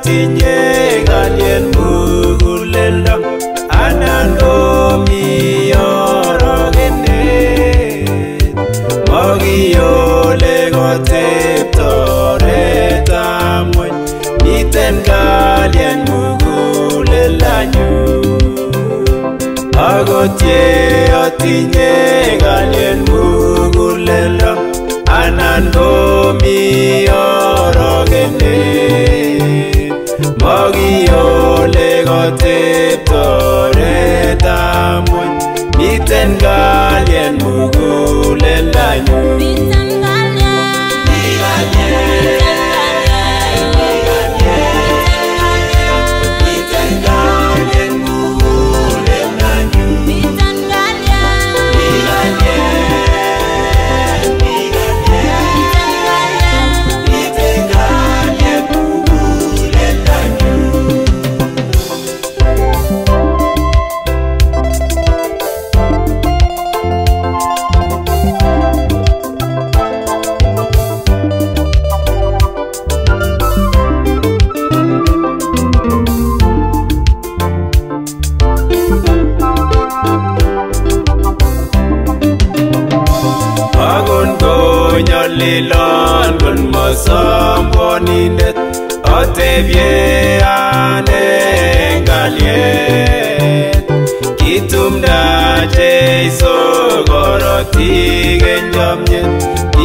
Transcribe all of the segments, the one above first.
Tinye kalien mugulendo akot ye atinye kalyet muguleldo anan komi orokenet mokiole kotep toretamuny miten gaa lilondon mosombonindet otebye ane ngalyet kitumda jeiso korotik en chomyet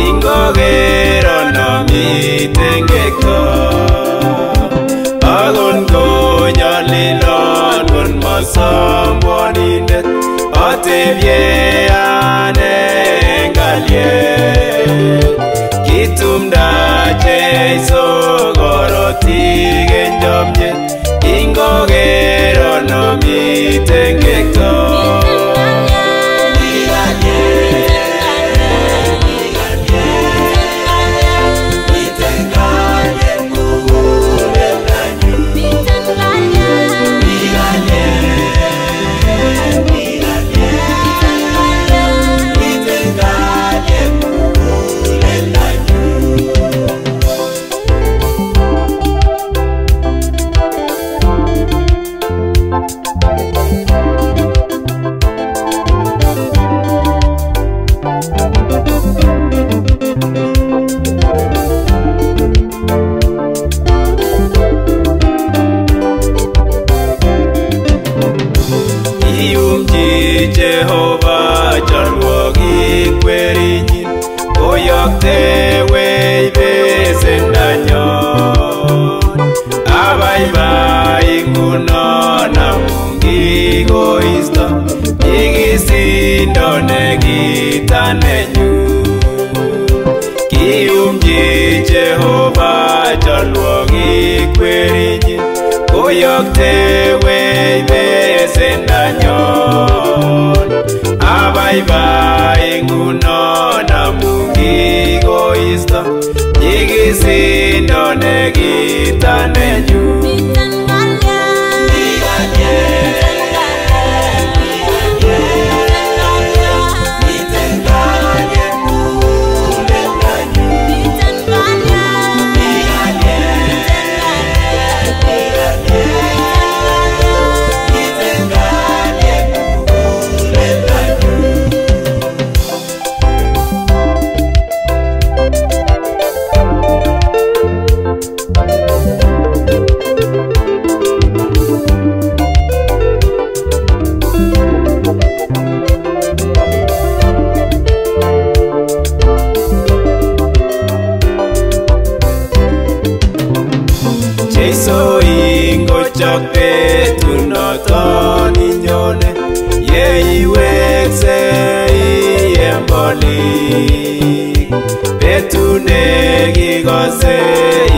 ingokero nomitengekto agon konyo lilondon mosombonindet otebye ane mdache isogorotika koisto nyikisindo nekita nenyu kiyumji jehova cholwoki kwerinyi koyoktewei besendanyon abaibai ngunona mungi koisto nyikisindo nekita nenyu Yesu ingo chope tunotoni nyone ye iwese ye mboli betu ne gigose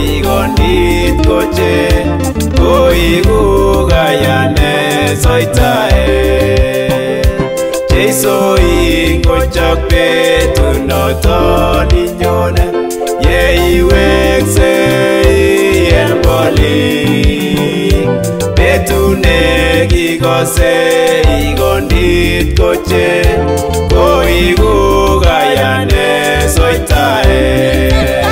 igonit koche kuiguga yane soitae Yesu ingo chope tunotoni nyone ye iwese ye ngoli Betune gigose igondit koche Koigu gaiane soitae soitae